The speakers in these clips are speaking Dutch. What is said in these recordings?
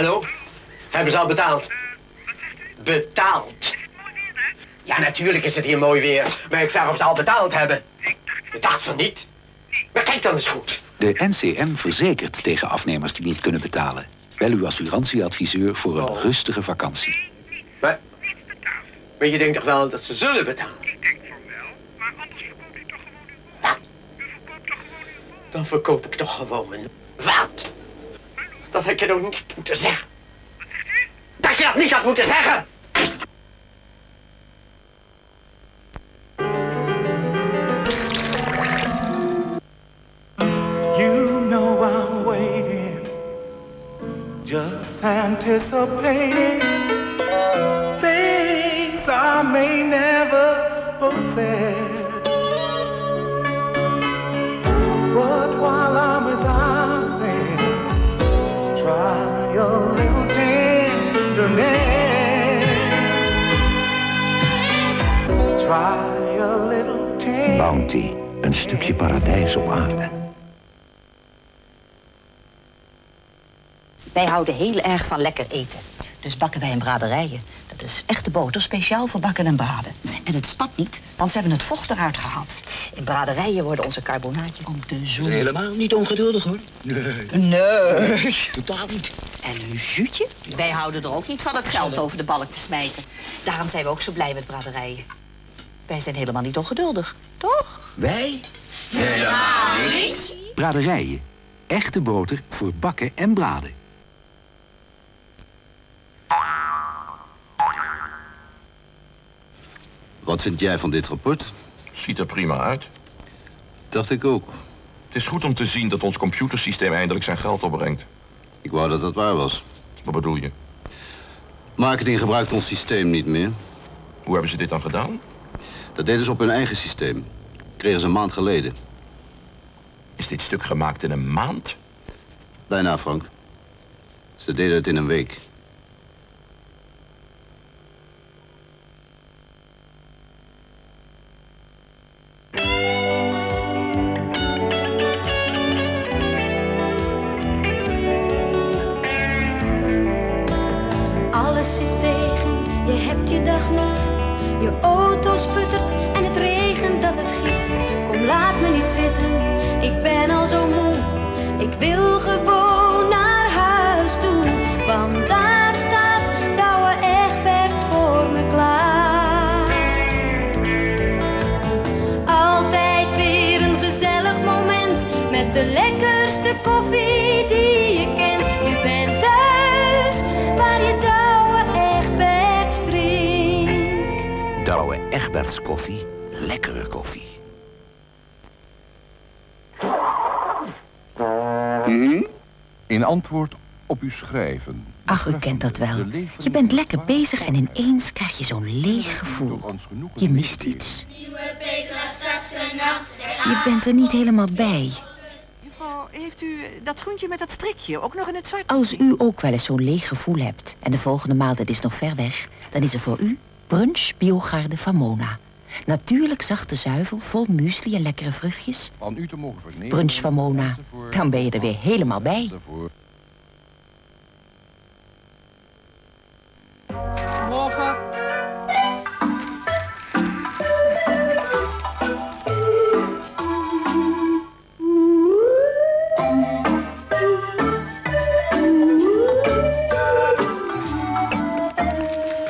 Hallo? Hebben ze al betaald? Betaald? Ja, natuurlijk is het hier mooi weer. Maar ik vraag of ze al betaald hebben. Ik dacht van niet. Maar kijk dan eens goed. De NCM verzekert tegen afnemers die niet kunnen betalen. Bel uw assurantieadviseur voor een Oh. rustige vakantie. Maar, maar je denkt toch wel dat ze zullen betalen? Ik denk van wel, maar anders verkoopt u toch gewoon uw Wat? U verkoopt toch gewoon uw? Dan verkoop ik toch gewoon mijn... Wat? Dat had je nog niet moeten zeggen. Dat je dat niet had moeten zeggen! You know I'm waiting, just anticipating things I may never possess. Bounty, een stukje paradijs op aarde. Wij houden heel erg van lekker eten. Dus bakken wij in braderijen. Dat is echte boter, speciaal voor bakken en braden. En het spat niet, want ze hebben het vocht eruit gehaald. In braderijen worden onze carbonaatjes om de zon. Helemaal niet ongeduldig hoor. Nee. Totaal niet. En een zuutje? Wij houden er ook niet van het geld over de balk te smijten. Daarom zijn we ook zo blij met braderijen. Wij zijn helemaal niet ongeduldig, toch? Wij? Braderijen. Echte boter voor bakken en braden. Wat vind jij van dit rapport? Ziet er prima uit. Dacht ik ook. Het is goed om te zien dat ons computersysteem eindelijk zijn geld opbrengt. Ik wou dat dat waar was. Wat bedoel je? Marketing gebruikt ons systeem niet meer. Hoe hebben ze dit dan gedaan? Dat deden ze op hun eigen systeem. Kregen ze een maand geleden. Is dit stuk gemaakt in een maand? Bijna, Frank. Ze deden het in een week. Wil gewoon naar huis toe, want daar staat Douwe Egberts voor me klaar. Altijd weer een gezellig moment met de lekkerste koffie die je kent. Je bent thuis waar je Douwe Egberts drinkt. Douwe Egberts koffie, lekkere koffie. In antwoord op uw schrijven. Ach, u kent dat wel. Je bent lekker bezig en ineens krijg je zo'n leeg gevoel. Je mist iets. Je bent er niet helemaal bij. Heeft u dat schoentje met dat strikje ook nog in het zwart? Als u ook wel eens zo'n leeg gevoel hebt en de volgende maaltijd is nog ver weg, dan is er voor u brunch biogarde van Mona. Natuurlijk zachte zuivel, vol muesli en lekkere vruchtjes. Van u te mogen vernemen. Brunch van Mona. Dan ben je er weer helemaal bij. Morgen.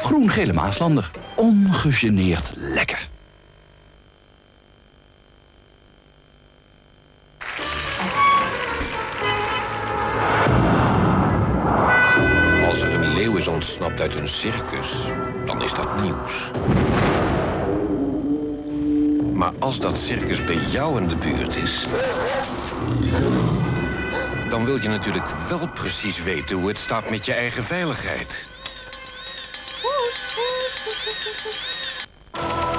Groen-gele Maaslander. Ongegeneerd lekker. Ontsnapt uit een circus, dan is dat nieuws. Maar als dat circus bij jou in de buurt is... dan wil je natuurlijk wel precies weten hoe het staat met je eigen veiligheid.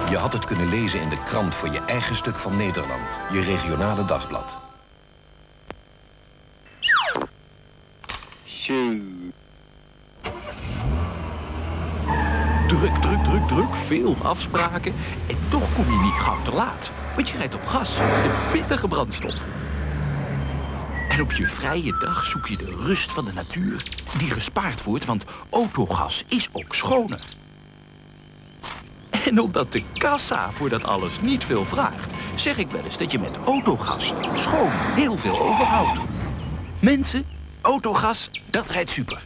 Je had het kunnen lezen in de krant voor je eigen stuk van Nederland. Je regionale dagblad. Druk, druk, druk, druk. Veel afspraken. En toch kom je niet gauw te laat. Want je rijdt op gas. De pittige brandstof. En op je vrije dag zoek je de rust van de natuur die gespaard wordt, want autogas is ook schoner. En omdat de kassa voor dat alles niet veel vraagt, zeg ik wel eens dat je met autogas schoon heel veel overhoudt. Mensen, autogas, dat rijdt super.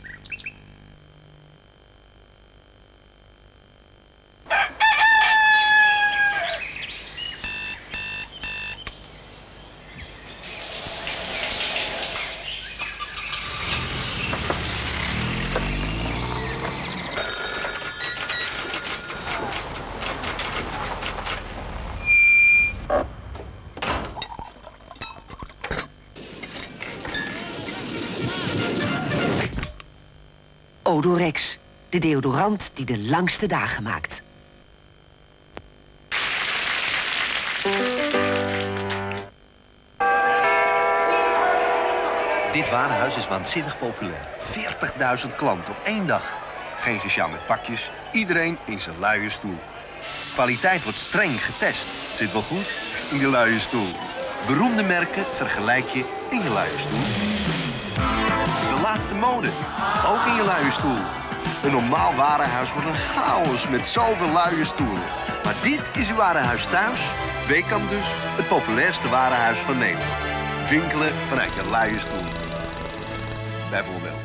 Odorex, de deodorant die de langste dagen maakt. Dit warenhuis is waanzinnig populair. 40.000 klanten op één dag. Geen gesjouw met pakjes, iedereen in zijn luie stoel. Kwaliteit wordt streng getest. Zit wel goed in je luie stoel. Beroemde merken vergelijk je in je luie stoel. Laatste mode, ook in je luie stoel. Een normaal warenhuis wordt een chaos met zoveel luie stoelen. Maar dit is uw warenhuis thuis. Weekamp dus, het populairste warenhuis van Nederland. Winkelen vanuit je luie stoel. Bijvoorbeeld.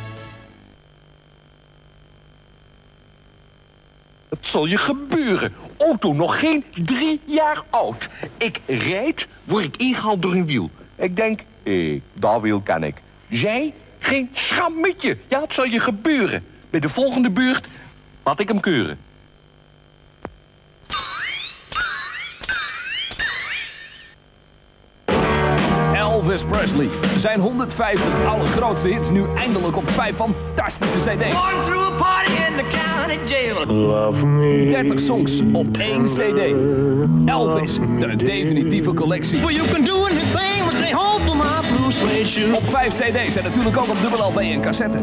Het zal je gebeuren. Auto nog geen drie jaar oud. Ik rijd, word ik ingehaald door een wiel. Ik denk, hé, dat wiel kan ik. Zij, geen schammetje. Ja, het zal je gebeuren. Bij de volgende buurt laat ik hem keuren. Elvis Presley. Zijn 150 allergrootste hits nu eindelijk op vijf fantastische cd's. 30 songs op één cd. Elvis, de definitieve collectie. Op vijf cd's en natuurlijk ook op dubbel LP en cassette.